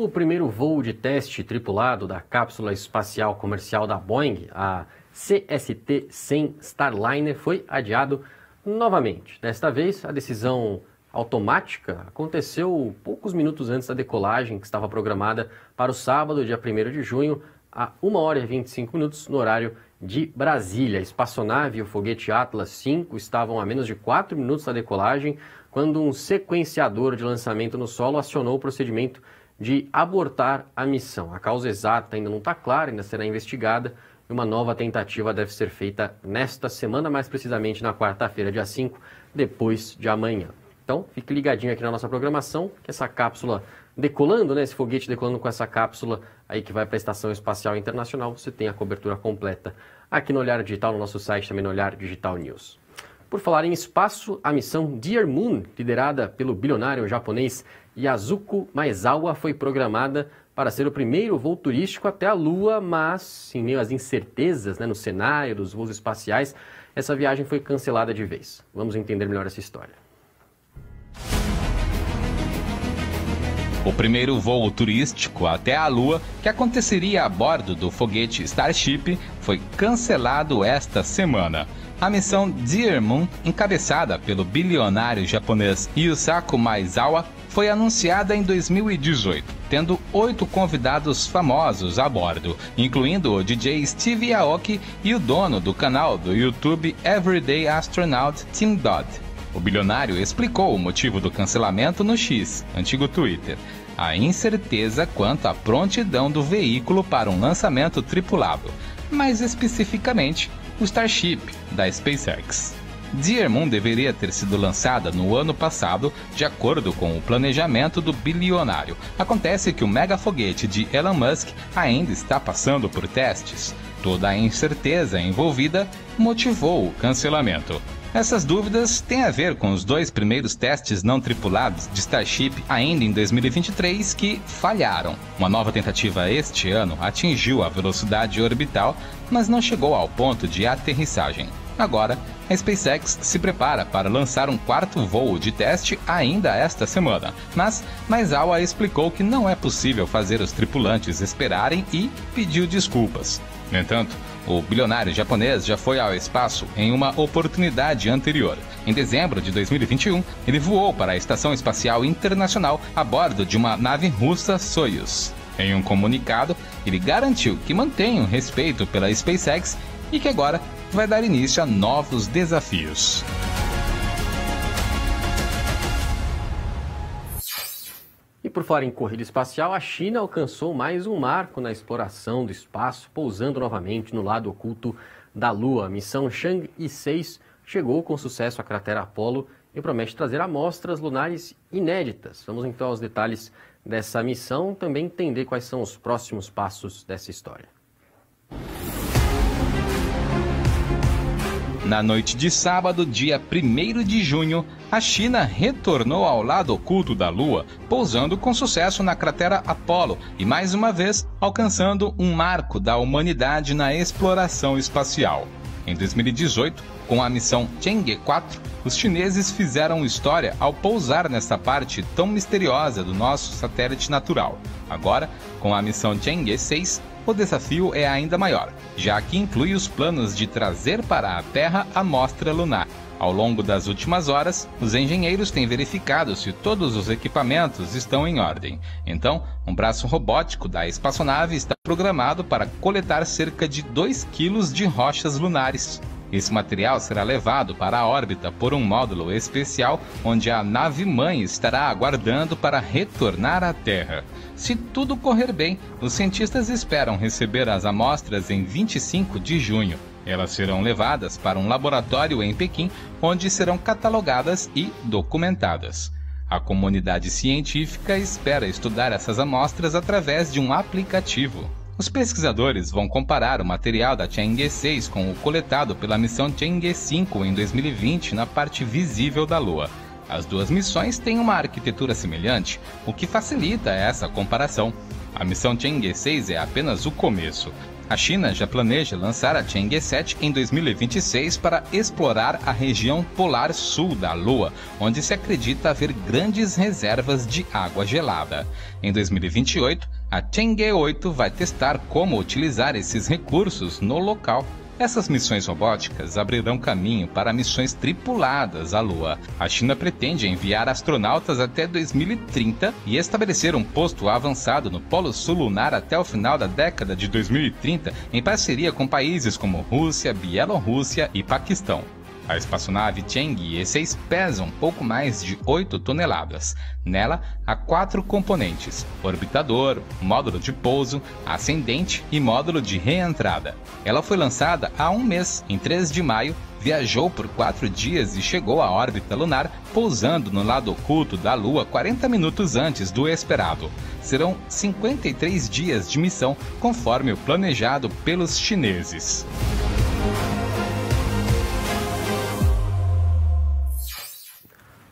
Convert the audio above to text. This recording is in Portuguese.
O primeiro voo de teste tripulado da cápsula espacial comercial da Boeing, a CST-100 Starliner, foi adiado novamente. Desta vez, a decisão automática aconteceu poucos minutos antes da decolagem, que estava programada para o sábado, dia 1 de junho, a 1 hora e 25 minutos, no horário de Brasília. A espaçonave e o foguete Atlas V estavam a menos de 4 minutos da decolagem, quando um sequenciador de lançamento no solo acionou o procedimento de abortar a missão. A causa exata ainda não está clara, ainda será investigada e uma nova tentativa deve ser feita nesta semana, mais precisamente na quarta-feira, dia 5, depois de amanhã. Então, fique ligadinho aqui na nossa programação, que essa cápsula decolando, né, esse foguete decolando com essa cápsula aí que vai para a Estação Espacial Internacional, você tem a cobertura completa aqui no Olhar Digital, no nosso site, também no Olhar Digital News. Por falar em espaço, a missão Dear Moon, liderada pelo bilionário japonês Yazuko Maezawa, foi programada para ser o primeiro voo turístico até a Lua, mas em meio às incertezas né, no cenário dos voos espaciais, essa viagem foi cancelada de vez. Vamos entender melhor essa história. O primeiro voo turístico até a Lua, que aconteceria a bordo do foguete Starship, foi cancelado esta semana. A missão Dear Moon, encabeçada pelo bilionário japonês Yusaku Maezawa, foi anunciada em 2018, tendo oito convidados famosos a bordo, incluindo o DJ Steve Aoki e o dono do canal do YouTube Everyday Astronaut Tim Dodd. O bilionário explicou o motivo do cancelamento no X, antigo Twitter, a incerteza quanto à prontidão do veículo para um lançamento tripulado, mais especificamente o Starship da SpaceX. Dear Moon deveria ter sido lançada no ano passado, de acordo com o planejamento do bilionário. Acontece que o mega foguete de Elon Musk ainda está passando por testes. Toda a incerteza envolvida motivou o cancelamento. Essas dúvidas têm a ver com os dois primeiros testes não tripulados de Starship ainda em 2023 que falharam. Uma nova tentativa este ano atingiu a velocidade orbital, mas não chegou ao ponto de aterrissagem. Agora, a SpaceX se prepara para lançar um quarto voo de teste ainda esta semana, mas Maizawa explicou que não é possível fazer os tripulantes esperarem e pediu desculpas. No entanto, o bilionário japonês já foi ao espaço em uma oportunidade anterior. Em dezembro de 2021, ele voou para a Estação Espacial Internacional a bordo de uma nave russa Soyuz. Em um comunicado, ele garantiu que mantém o respeito pela SpaceX e que agora vai dar início a novos desafios. Por falar em corrida espacial, a China alcançou mais um marco na exploração do espaço, pousando novamente no lado oculto da Lua. A missão Chang'e 6 chegou com sucesso à cratera Apollo e promete trazer amostras lunares inéditas. Vamos então aos detalhes dessa missão, também entender quais são os próximos passos dessa história. Na noite de sábado, dia 1 de junho, a China retornou ao lado oculto da Lua, pousando com sucesso na cratera Apollo e mais uma vez alcançando um marco da humanidade na exploração espacial. Em 2018, com a missão Chang'e 4, os chineses fizeram história ao pousar nessa parte tão misteriosa do nosso satélite natural. Agora, com a missão Chang'e 6, o desafio é ainda maior, já que inclui os planos de trazer para a Terra a amostra lunar. Ao longo das últimas horas, os engenheiros têm verificado se todos os equipamentos estão em ordem. Então, um braço robótico da espaçonave está programado para coletar cerca de 2 quilos de rochas lunares. Esse material será levado para a órbita por um módulo especial onde a nave-mãe estará aguardando para retornar à Terra. Se tudo correr bem, os cientistas esperam receber as amostras em 25 de junho. Elas serão levadas para um laboratório em Pequim, onde serão catalogadas e documentadas. A comunidade científica espera estudar essas amostras através de um aplicativo. Os pesquisadores vão comparar o material da Chang'e 6 com o coletado pela missão Chang'e 5 em 2020 na parte visível da Lua. As duas missões têm uma arquitetura semelhante, o que facilita essa comparação. A missão Chang'e 6 é apenas o começo. A China já planeja lançar a Chang'e 7 em 2026 para explorar a região polar sul da Lua, onde se acredita haver grandes reservas de água gelada. Em 2028, a Chang'e 8 vai testar como utilizar esses recursos no local. Essas missões robóticas abrirão caminho para missões tripuladas à Lua. A China pretende enviar astronautas até 2030 e estabelecer um posto avançado no Polo Sul lunar até o final da década de 2030, em parceria com países como Rússia, Bielorrússia e Paquistão. A espaçonave Chang'e E6 pesa um pouco mais de 8 toneladas. Nela há quatro componentes: orbitador, módulo de pouso, ascendente e módulo de reentrada. Ela foi lançada há um mês, em 3 de maio, viajou por quatro dias e chegou à órbita lunar, pousando no lado oculto da Lua 40 minutos antes do esperado. Serão 53 dias de missão, conforme o planejado pelos chineses.